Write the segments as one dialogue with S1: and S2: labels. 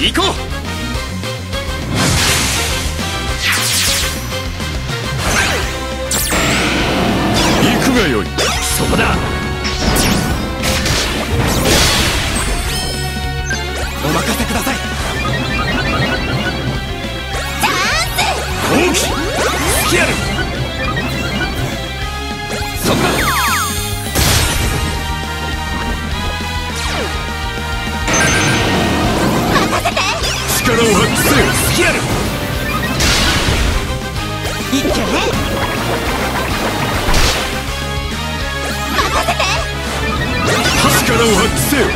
S1: 行こう。
S2: がよい。
S1: そこだ。
S2: を発揮するスキラル
S3: いっけね
S4: 任せて
S2: 力を発揮せよ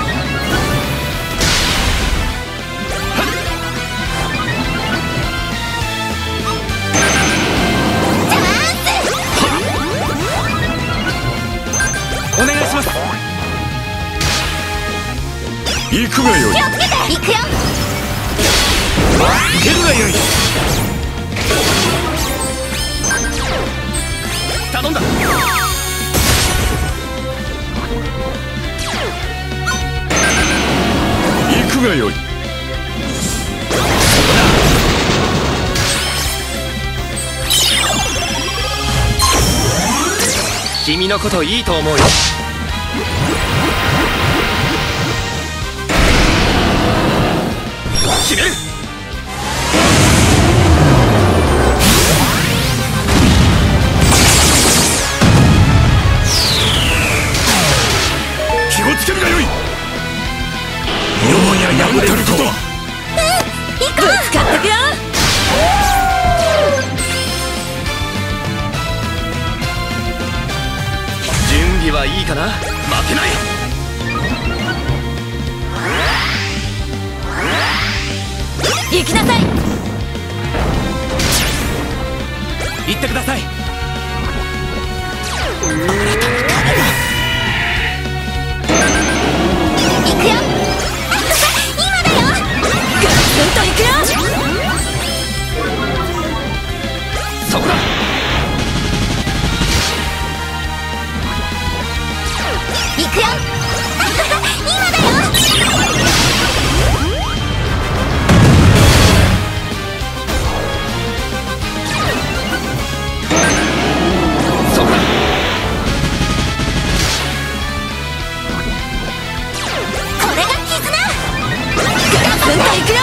S2: お願いしま
S5: す。
S2: 行くがよい
S4: 気をつけて。行くよ。
S2: けるがよい。
S1: 頼んだ。
S2: 行くがよい。
S1: 君のこといいと思うよ。決める
S2: もややむたること
S4: 行くぶつか
S3: ってくよ。
S1: 準備はいいかな？負けない
S3: 行きなさい。
S2: 行ってください。
S3: 行くよ。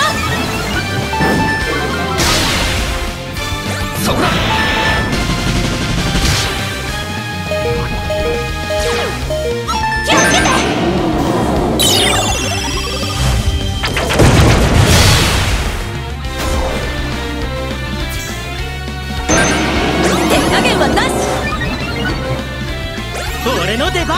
S3: そこだ。
S4: 気をつけて。
S3: 手加減はなし。
S5: 俺の出番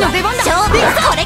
S4: の出番だ。勝負これ